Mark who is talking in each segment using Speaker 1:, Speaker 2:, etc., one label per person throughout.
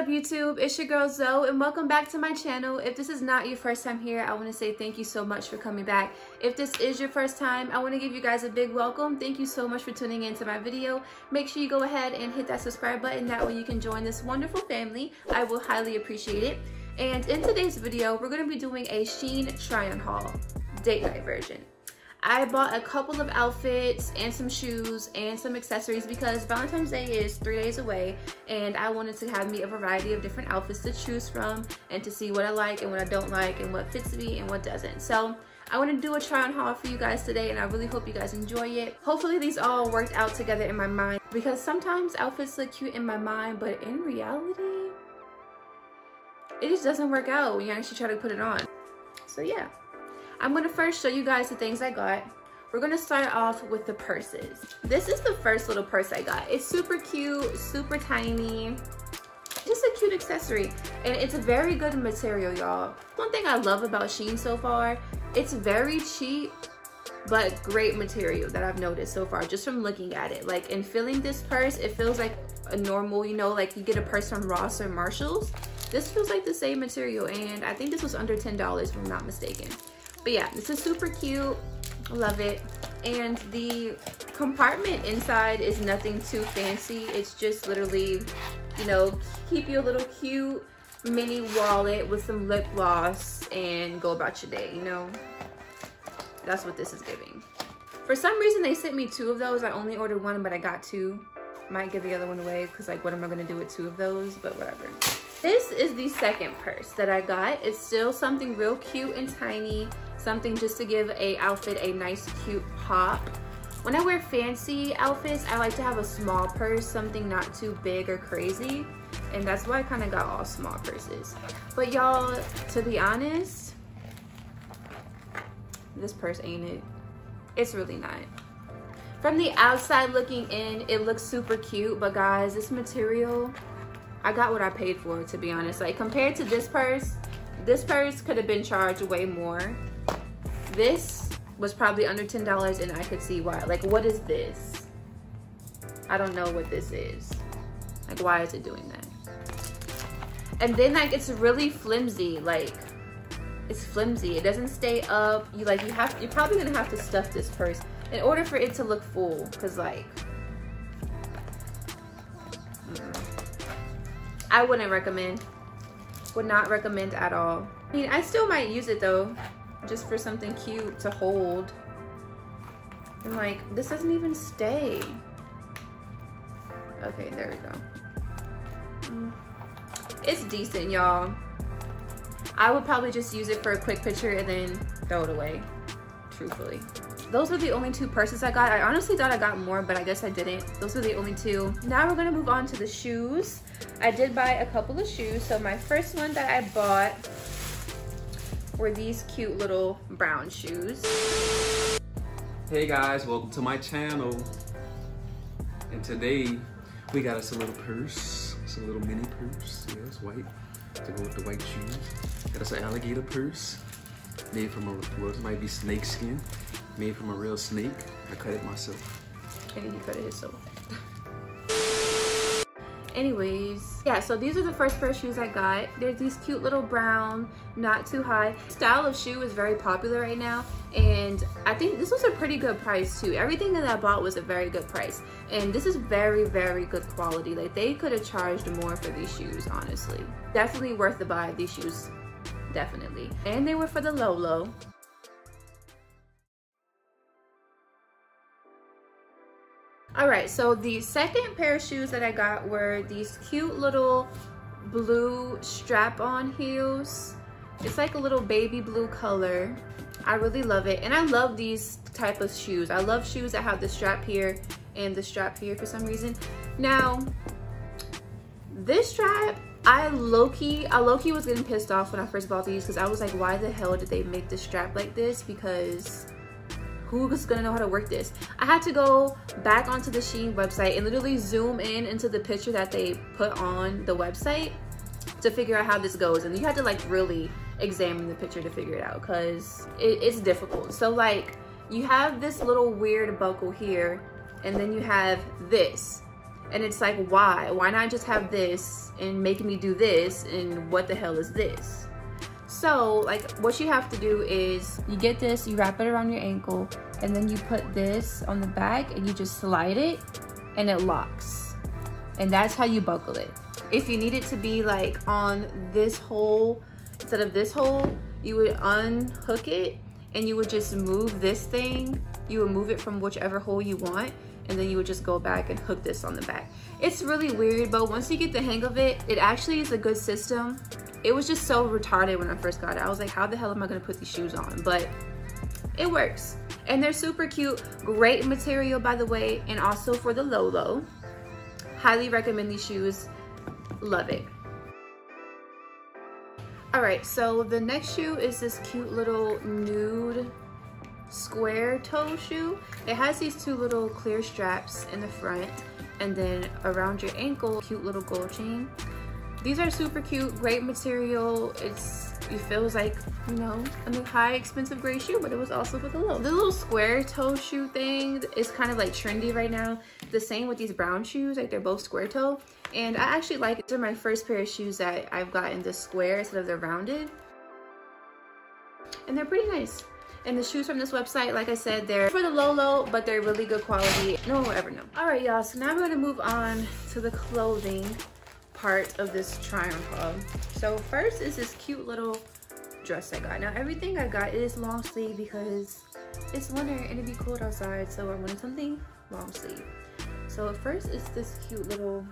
Speaker 1: up YouTube? It's your girl Zoie and welcome back to my channel. If this is not your first time here, I want to say thank you so much for coming back. If this is your first time, I want to give you guys a big welcome. Thank you so much for tuning into my video. Make sure you go ahead and hit that subscribe button. That way you can join this wonderful family. I will highly appreciate it. And in today's video, we're going to be doing a Shein try-on haul, date night version. I bought a couple of outfits and some shoes and some accessories because Valentine's Day is three days away and I wanted to have me a variety of different outfits to choose from and to see what I like and what I don't like and what fits me and what doesn't. So I want to do a try on haul for you guys today and I really hope you guys enjoy it. Hopefully these all worked out together in my mind because sometimes outfits look cute in my mind but in reality it just doesn't work out when you actually try to put it on. So yeah. I'm gonna first show you guys the things I got. We're gonna start off with the purses. This is the first little purse I got. It's super cute, super tiny. Just a cute accessory. And it's a very good material, y'all. One thing I love about Shein so far, it's very cheap, but great material that I've noticed so far, just from looking at it. Like in filling this purse, it feels like a normal, you know, like you get a purse from Ross or Marshalls. This feels like the same material and I think this was under $10 if I'm not mistaken. But yeah, this is super cute. Love it. And the compartment inside is nothing too fancy. It's just literally, you know, keep you a little cute mini wallet with some lip gloss and go about your day, you know? That's what this is giving. For some reason, they sent me two of those. I only ordered one, but I got two. Might give the other one away because like, what am I gonna do with two of those? But whatever. This is the second purse that I got. It's still something real cute and tiny something just to give a outfit a nice cute pop. When I wear fancy outfits, I like to have a small purse, something not too big or crazy. And that's why I kind of got all small purses. But y'all, to be honest, this purse ain't it. It's really not. From the outside looking in, it looks super cute. But guys, this material, I got what I paid for, to be honest. Like compared to this purse, this purse could have been charged way more this was probably under $10 and I could see why. Like, what is this? I don't know what this is. Like, why is it doing that? And then like, it's really flimsy. Like, it's flimsy. It doesn't stay up. You like, you have, you're probably gonna have to stuff this purse in order for it to look full. Cause like, mm. I wouldn't recommend. Would not recommend at all. I mean, I still might use it though just for something cute to hold. And like, this doesn't even stay. Okay, there we go. Mm. It's decent, y'all. I would probably just use it for a quick picture and then throw it away, truthfully. Those are the only two purses I got. I honestly thought I got more, but I guess I didn't. Those are the only two. Now we're gonna move on to the shoes. I did buy a couple of shoes. So my first one that I bought were these cute little brown shoes.
Speaker 2: Hey guys, welcome to my channel. And today we got us a little purse. It's a little mini purse. Yeah, it's white to go with the white shoes. Got us an alligator purse made from a, it might be snake skin, made from a real snake. I cut it myself.
Speaker 1: And he cut it himself anyways yeah so these are the first pair of shoes i got. They're these cute little brown not too high. Style of shoe is very popular right now and i think this was a pretty good price too. Everything that i bought was a very good price and this is very very good quality. Like they could have charged more for these shoes honestly. Definitely worth the buy these shoes. Definitely. And they were for the low low All right, so the second pair of shoes that I got were these cute little blue strap-on heels. It's like a little baby blue color. I really love it. And I love these type of shoes. I love shoes that have the strap here and the strap here for some reason. Now, this strap, I low-key, I low-key was getting pissed off when I first bought these because I was like, why the hell did they make the strap like this? Because who's gonna know how to work this? I had to go back onto the Shein website and literally zoom in into the picture that they put on the website to figure out how this goes. And you had to like really examine the picture to figure it out because it, it's difficult. So like you have this little weird buckle here and then you have this. And it's like, why? Why not just have this and make me do this? And what the hell is this? So like what you have to do is you get this, you wrap it around your ankle, and then you put this on the back and you just slide it and it locks. And that's how you buckle it. If you need it to be like on this hole instead of this hole, you would unhook it and you would just move this thing. You would move it from whichever hole you want and then you would just go back and hook this on the back. It's really weird, but once you get the hang of it, it actually is a good system. It was just so retarded when I first got it. I was like, how the hell am I gonna put these shoes on? But it works. And they're super cute, great material by the way, and also for the Lolo. Highly recommend these shoes, love it. All right, so the next shoe is this cute little nude square toe shoe. It has these two little clear straps in the front and then around your ankle, cute little gold chain. These are super cute, great material. It's it feels like, you know, a high expensive gray shoe, but it was also for the little. The little square toe shoe thing is kind of like trendy right now. The same with these brown shoes, like they're both square toe. And I actually like it. They're my first pair of shoes that I've gotten the square instead of the rounded. And they're pretty nice. And the shoes from this website, like I said, they're for the low low, but they're really good quality. No one will ever know. All right, y'all, so now we're gonna move on to the clothing part of this try on. So first is this cute little dress I got. Now everything I got is long sleeve because it's winter and it'd be cold outside, so I wanted something long sleeve. So first is this cute little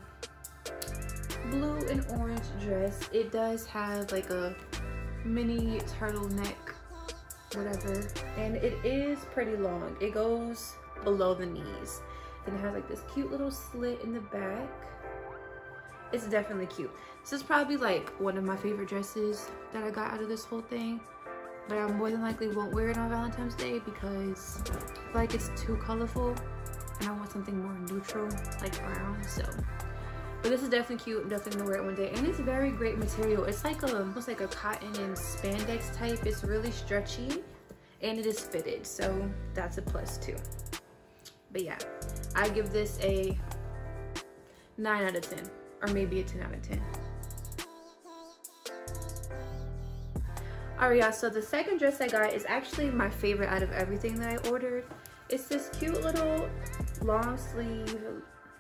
Speaker 1: blue and orange dress. It does have like a mini turtleneck whatever. And it is pretty long. It goes below the knees. And it has like this cute little slit in the back. It's definitely cute. This is probably like one of my favorite dresses that i got out of this whole thing. But i more than likely won't wear it on valentine's day because like it's too colorful and i want something more neutral like brown. So but this is definitely cute. I'm definitely gonna wear it one day. And it's very great material. It's like a, almost like a cotton and spandex type. It's really stretchy and it is fitted. So that's a plus too. But yeah, I give this a nine out of 10 or maybe a 10 out of 10. Alright y'all, so the second dress I got is actually my favorite out of everything that I ordered. It's this cute little long sleeve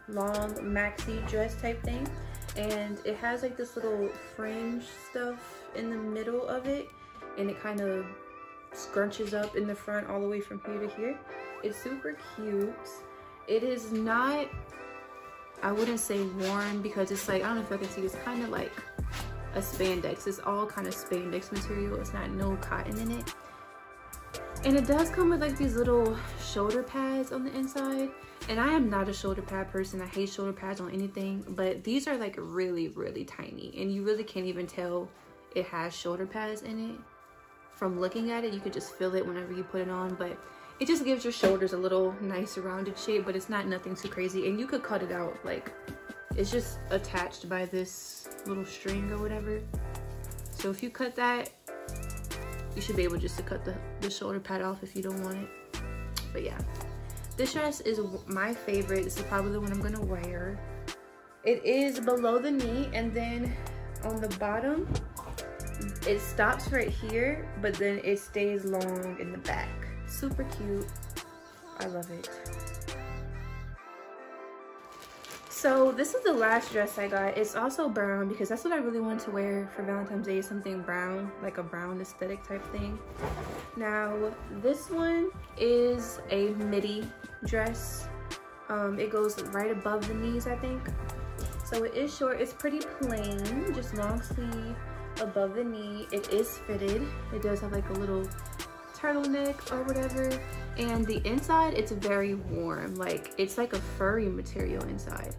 Speaker 1: long maxi dress type thing. And it has like this little fringe stuff in the middle of it. And it kind of scrunches up in the front all the way from here to here. It's super cute. It is not i wouldn't say worn because it's like i don't know if i can see it's kind of like a spandex. It's all kind of spandex material. It's not no cotton in it and it does come with like these little shoulder pads on the inside and I am not a shoulder pad person. I hate shoulder pads on anything, but these are like really, really tiny and you really can't even tell it has shoulder pads in it. From looking at it, you could just feel it whenever you put it on, but it just gives your shoulders a little nice rounded shape, but it's not nothing too crazy. And you could cut it out, like it's just attached by this little string or whatever. So if you cut that, you should be able just to cut the, the shoulder pad off if you don't want it. But yeah. This dress is my favorite. This is probably the one I'm gonna wear. It is below the knee and then on the bottom, it stops right here, but then it stays long in the back. Super cute. I love it. So this is the last dress I got. It's also brown because that's what I really wanted to wear for Valentine's Day, something brown, like a brown aesthetic type thing. Now, this one is a midi dress. Um, it goes right above the knees, I think. So it is short, it's pretty plain, just long sleeve above the knee. It is fitted. It does have like a little turtleneck or whatever. And the inside, it's very warm. Like it's like a furry material inside.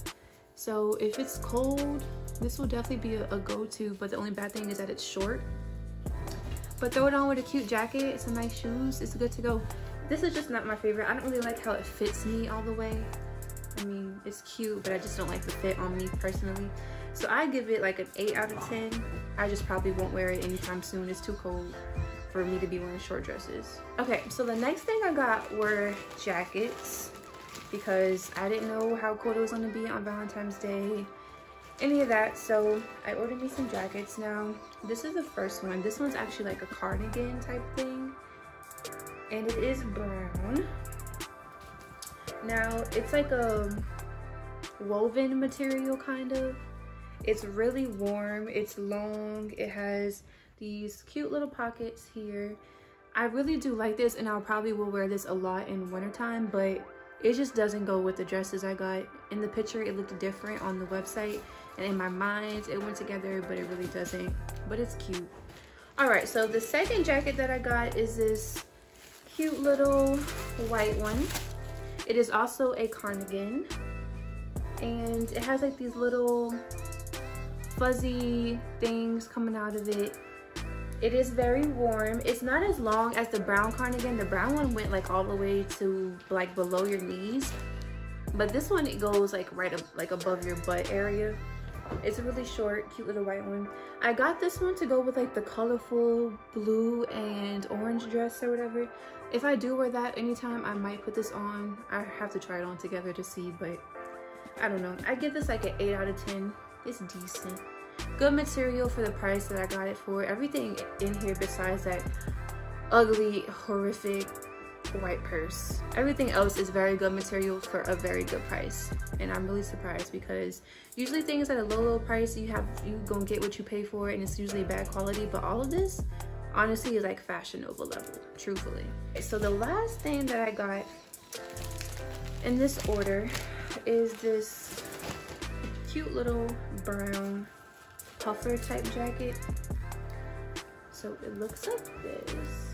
Speaker 1: So if it's cold, this will definitely be a, a go-to, but the only bad thing is that it's short. But throw it on with a cute jacket, some nice shoes, it's good to go. This is just not my favorite. I don't really like how it fits me all the way. I mean, it's cute, but I just don't like the fit on me personally. So I give it like an 8 out of 10. I just probably won't wear it anytime soon. It's too cold for me to be wearing short dresses. Okay, so the next thing I got were jackets. because I didn't know how cold it was gonna be on Valentine's Day, any of that. So I ordered me some jackets now. This is the first one. This one's actually like a cardigan type thing. And it is brown. Now it's like a woven material kind of. It's really warm, it's long, it has these cute little pockets here. I really do like this and I'll probably will wear this a lot in wintertime, but it just doesn't go with the dresses I got. In the picture, it looked different on the website and in my mind, it went together, but it really doesn't, but it's cute. All right, so the second jacket that I got is this cute little white one. It is also a cardigan and it has like these little fuzzy things coming out of it it is very warm. It's not as long as the brown cardigan. The brown one went like all the way to like below your knees. But this one, it goes like right up, like above your butt area. It's a really short, cute little white one. I got this one to go with like the colorful blue and orange dress or whatever. If I do wear that anytime, I might put this on. I have to try it on together to see, but I don't know. I give this like an 8 out of 10. It's decent good material for the price that I got it for. Everything in here besides that ugly, horrific white purse. Everything else is very good material for a very good price. And I'm really surprised because usually things at a low, low price, you have, you gonna get what you pay for and it's usually bad quality. But all of this, honestly, is like Fashion Nova level, truthfully. So the last thing that I got in this order is this cute little brown puffer type jacket. So it looks like this.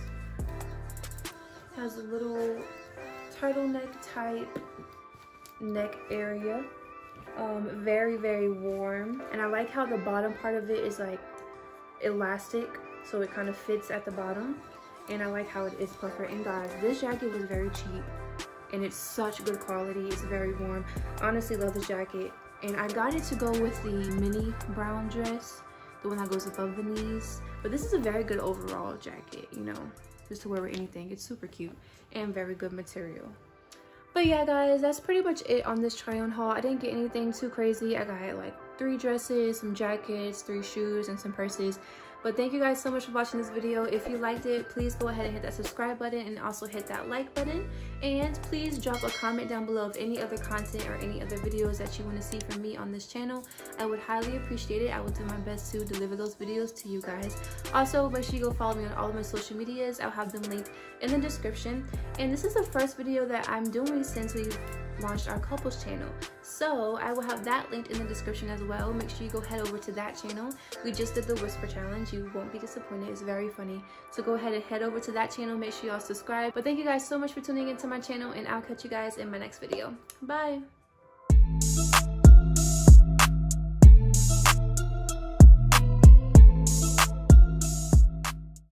Speaker 1: Has a little turtleneck type neck area. Um, very, very warm. And I like how the bottom part of it is like elastic. So it kind of fits at the bottom. And I like how it is puffer. And guys, this jacket was very cheap. And it's such good quality. It's very warm. Honestly, love this jacket and I got it to go with the mini brown dress the one that goes above the knees. But this is a very good overall jacket you know just to wear with anything. It's super cute and very good material. But yeah guys that's pretty much it on this try on haul. I didn't get anything too crazy. I got like three dresses some jackets three shoes and some purses but thank you guys so much for watching this video. If you liked it, please go ahead and hit that subscribe button and also hit that like button. And please drop a comment down below of any other content or any other videos that you want to see from me on this channel. I would highly appreciate it. I will do my best to deliver those videos to you guys. Also, make sure you go follow me on all of my social medias. I'll have them linked in the description. And this is the first video that I'm doing since we've launched our couples channel. So I will have that linked in the description as well. Make sure you go head over to that channel. We just did the whisper challenge. You won't be disappointed. It's very funny. So go ahead and head over to that channel. Make sure y'all subscribe. But thank you guys so much for tuning into my channel and I'll catch you guys in my next video. Bye.